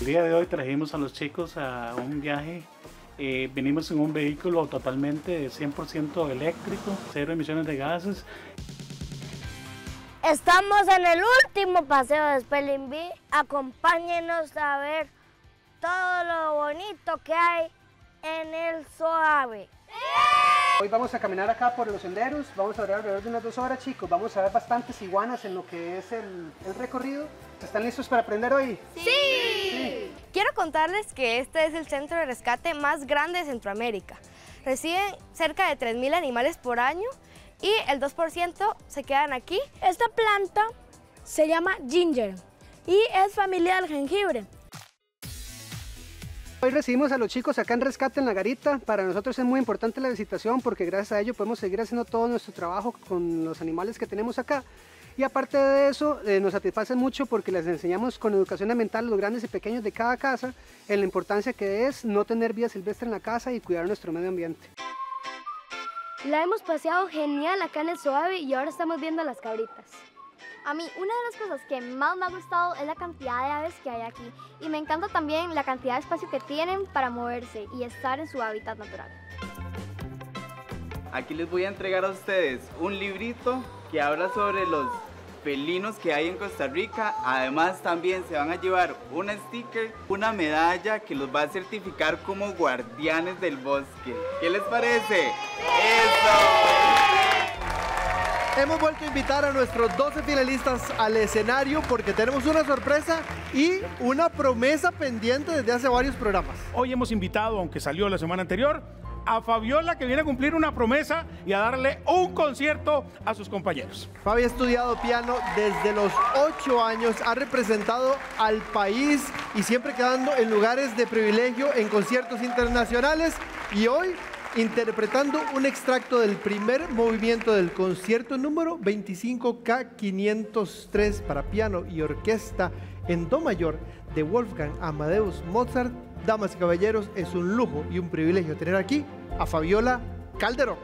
El día de hoy trajimos a los chicos a un viaje. Eh, venimos en un vehículo totalmente 100% eléctrico, cero emisiones de gases. Estamos en el último paseo de Spelling Bee. Acompáñenos a ver todo lo bonito que hay en el suave. Hoy vamos a caminar acá por los senderos, vamos a durar alrededor de unas dos horas chicos, vamos a ver bastantes iguanas en lo que es el, el recorrido. ¿Están listos para aprender hoy? Sí. Quiero contarles que este es el centro de rescate más grande de Centroamérica. Reciben cerca de 3.000 animales por año y el 2% se quedan aquí. Esta planta se llama ginger y es familia del jengibre. Hoy recibimos a los chicos acá en Rescate en la Garita. Para nosotros es muy importante la visitación porque gracias a ello podemos seguir haciendo todo nuestro trabajo con los animales que tenemos acá. Y aparte de eso, eh, nos satisface mucho porque les enseñamos con educación ambiental los grandes y pequeños de cada casa en la importancia que es no tener vida silvestre en la casa y cuidar nuestro medio ambiente. La hemos paseado genial acá en el suave y ahora estamos viendo las cabritas. A mí una de las cosas que más me ha gustado es la cantidad de aves que hay aquí y me encanta también la cantidad de espacio que tienen para moverse y estar en su hábitat natural. Aquí les voy a entregar a ustedes un librito que habla sobre los felinos que hay en Costa Rica. Además también se van a llevar un sticker, una medalla que los va a certificar como guardianes del bosque. ¿Qué les parece? ¡Eso! Hemos vuelto a invitar a nuestros 12 finalistas al escenario porque tenemos una sorpresa y una promesa pendiente desde hace varios programas. Hoy hemos invitado, aunque salió la semana anterior, a Fabiola que viene a cumplir una promesa y a darle un concierto a sus compañeros. Fabi ha estudiado piano desde los 8 años, ha representado al país y siempre quedando en lugares de privilegio en conciertos internacionales y hoy interpretando un extracto del primer movimiento del concierto número 25K503 para piano y orquesta en Do mayor de Wolfgang Amadeus Mozart. Damas y caballeros, es un lujo y un privilegio tener aquí a Fabiola Calderón.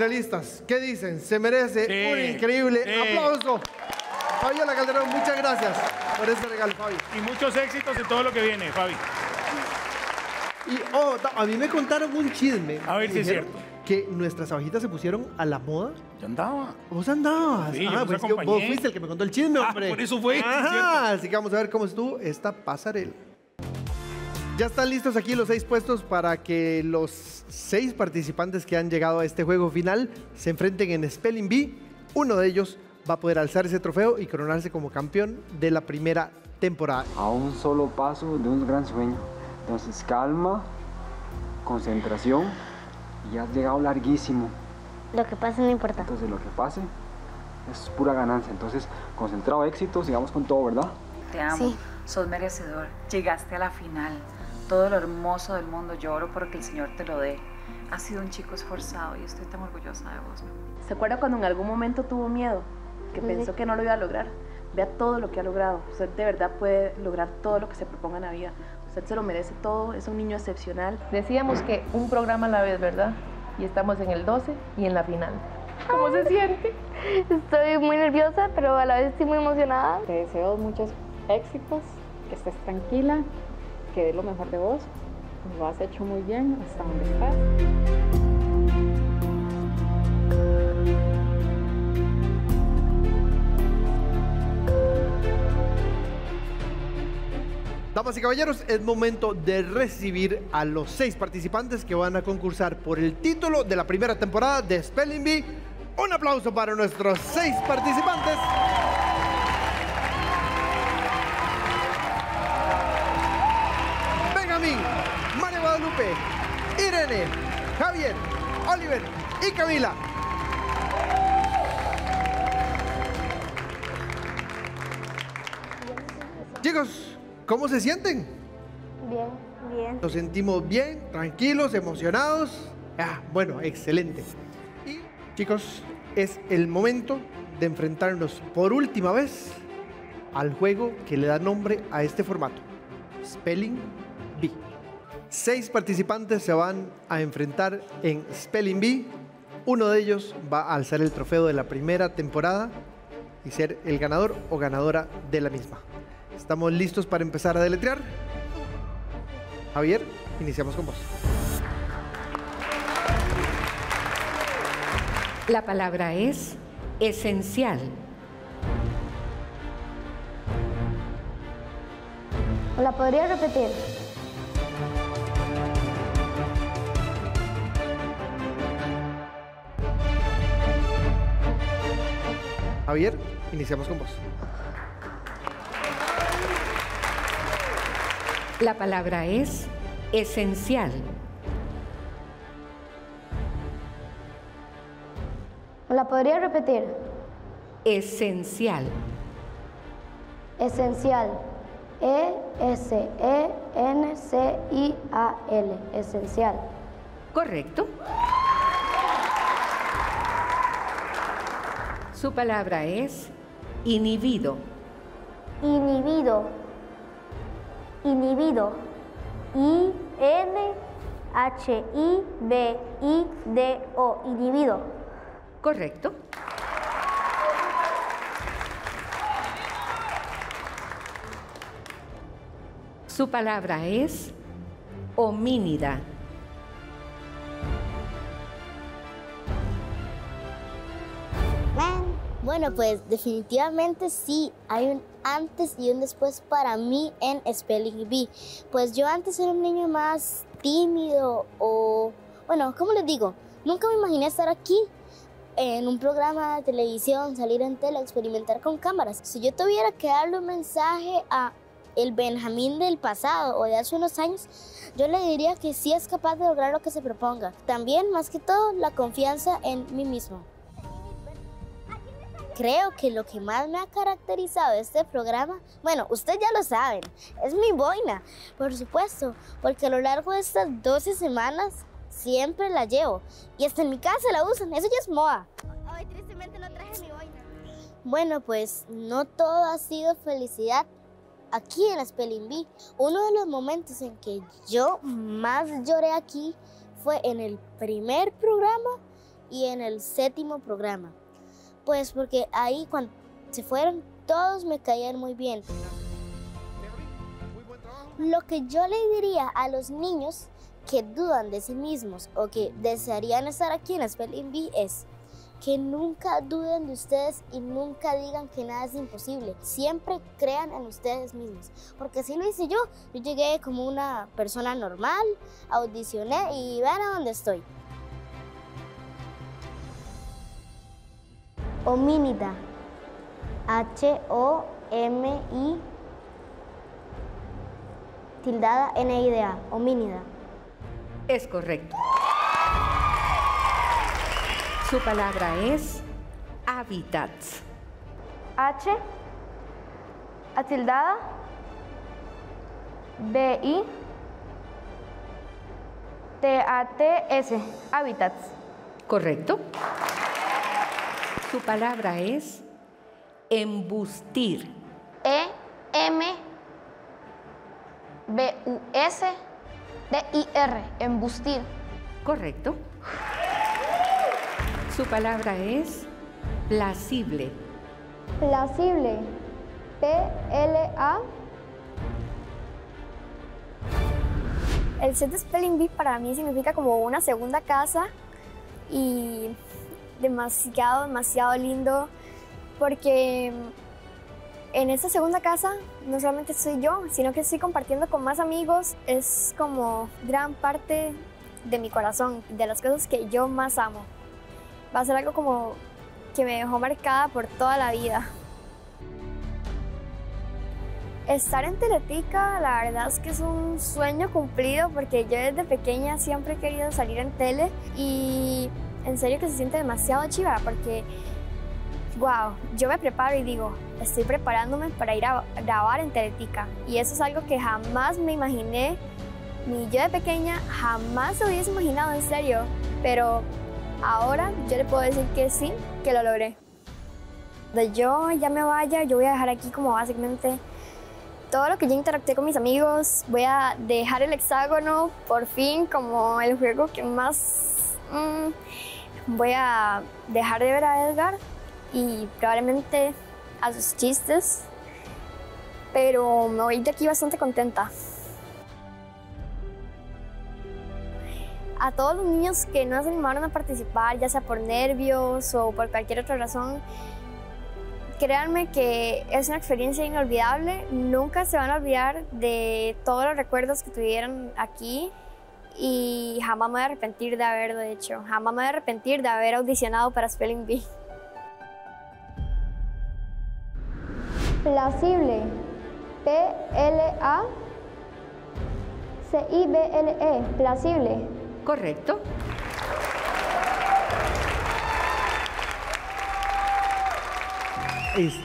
Finalistas, ¿qué dicen? Se merece Sí, un increíble sí. aplauso. Fabiola Calderón, muchas gracias por ese regalo, Fabi. Y muchos éxitos en todo lo que viene, Fabi. Y oh, a mí me contaron un chisme. A ver si es cierto. Que nuestras abejitas se pusieron a la moda. Yo andaba. Vos andabas. Sí, ah, pues yo- vos fuiste el que me contó el chisme, Ah, hombre. por eso fue, Ajá, cierto. así que vamos a ver cómo estuvo esta pasarela. Ya están listos aquí los seis puestos para que los seis participantes que han llegado a este juego final se enfrenten en Spelling Bee. Uno de ellos va a poder alzar ese trofeo y coronarse como campeón de la primera temporada. a un solo paso de un gran sueño. Entonces calma, concentración y has llegado larguísimo. Lo que pasa no importa. Entonces lo que pase es pura ganancia. Entonces concentrado, éxito, sigamos con todo, ¿verdad? Te amo, sos merecedor, llegaste a la final. Todo lo hermoso del mundo, yo oro porque el Señor te lo dé. Has sido un chico esforzado y estoy tan orgullosa de vos. ¿Se acuerda cuando en algún momento tuvo miedo? Que pensó que no lo iba a lograr. Vea todo lo que ha logrado. Usted de verdad puede lograr todo lo que se proponga en la vida. Usted se lo merece todo, es un niño excepcional. Decíamos que un programa a la vez, ¿verdad? Y estamos en el 12 y en la final. ¿Cómo se siente? Estoy muy nerviosa, pero a la vez estoy muy emocionada. Te deseo muchos éxitos, que estés tranquila, que dé lo mejor de vos. Lo has hecho muy bien hasta donde estás. Damas y caballeros, es momento de recibir a los seis participantes que van a concursar por el título de la primera temporada de Spelling Bee. Un aplauso para nuestros seis participantes. Irene, Javier, Oliver y Camila. Chicos, ¿cómo se sienten? Bien, bien. Nos sentimos bien, tranquilos, emocionados. Ah, bueno, excelente. Y chicos, es el momento de enfrentarnos por última vez al juego que le da nombre a este formato, Spelling Bee. Seis participantes se van a enfrentar en Spelling Bee. Uno de ellos va a alzar el trofeo de la primera temporada y ser el ganador o ganadora de la misma. ¿Estamos listos para empezar a deletrear? Javier, iniciamos con vos. La palabra es esencial. ¿La podría repetir? Javier, iniciamos con vos. La palabra es esencial. ¿La podría repetir? Esencial. Esencial. E E-S-E-N-C-I-A-L. Esencial. ¿Correcto? Su palabra es inhibido. Inhibido. Inhibido. I-N-H-I-B-I-D-O. Inhibido. ¿Correcto? Su palabra es homínida. Bueno, pues definitivamente sí, hay un antes y un después para mí en Spelling Bee. Pues yo antes era un niño más tímido o, bueno, ¿cómo les digo? Nunca me imaginé estar aquí en un programa de televisión, salir en tele, experimentar con cámaras. Si yo tuviera que darle un mensaje a el Benjamín del pasado o de hace unos años, yo le diría que sí es capaz de lograr lo que se proponga. También, más que todo, la confianza en mí mismo. Creo que lo que más me ha caracterizado de este programa, bueno, ustedes ya lo saben, es mi boina, por supuesto, porque a lo largo de estas 12 semanas siempre la llevo y hasta en mi casa la usan, eso ya es moda. Hoy tristemente no traje mi boina. Bueno, pues no todo ha sido felicidad aquí en Spelling Bee. Uno de los momentos en que yo más lloré aquí fue en el primer programa y en el séptimo programa. Pues porque ahí cuando se fueron todos me caían muy bien. Lo que yo le diría a los niños que dudan de sí mismos o que desearían estar aquí en Spelling Bee es que nunca duden de ustedes y nunca digan que nada es imposible. Siempre crean en ustedes mismos. Porque así lo hice yo. Yo llegué como una persona normal, audicioné y vean a dónde estoy. Homínida. H-O-M-I tildada N-I-D-A. Homínida. Es correcto. Su palabra es hábitats. H, atildada, B, I, T, A, T, S, hábitats. Correcto. Su palabra es embustir. E, M, B, U, S, D, I, R, embustir. Correcto. Su palabra es placible. Placible. P-L-A. El set de Spelling Bee para mí significa como una segunda casa y demasiado, demasiado lindo porque en esta segunda casa no solamente soy yo, sino que estoy compartiendo con más amigos. Es como gran parte de mi corazón, de las cosas que yo más amo. Va a ser algo como que me dejó marcada por toda la vida. Estar en Teletica, la verdad es que es un sueño cumplido porque yo desde pequeña siempre he querido salir en tele y en serio que se siente demasiado chiva porque, wow, yo me preparo y digo, estoy preparándome para ir a grabar en Teletica y eso es algo que jamás me imaginé, ni yo de pequeña jamás lo hubiese imaginado en serio, pero ahora yo le puedo decir que sí, que lo logré. Cuando yo ya me vaya, yo voy a dejar aquí como básicamente todo lo que yo interactué con mis amigos. Voy a dejar el hexágono por fin como el juego que más... mm, voy a dejar de ver a Edgar y probablemente a sus chistes, pero me voy de aquí bastante contenta. A todos los niños que no se animaron a participar, ya sea por nervios o por cualquier otra razón, créanme que es una experiencia inolvidable. Nunca se van a olvidar de todos los recuerdos que tuvieron aquí y jamás me voy a arrepentir de haberlo hecho. Jamás me voy a arrepentir de haber audicionado para Spelling Bee. Placible. P-L-A. C-I-B-L-E. Placible. Correcto. Es-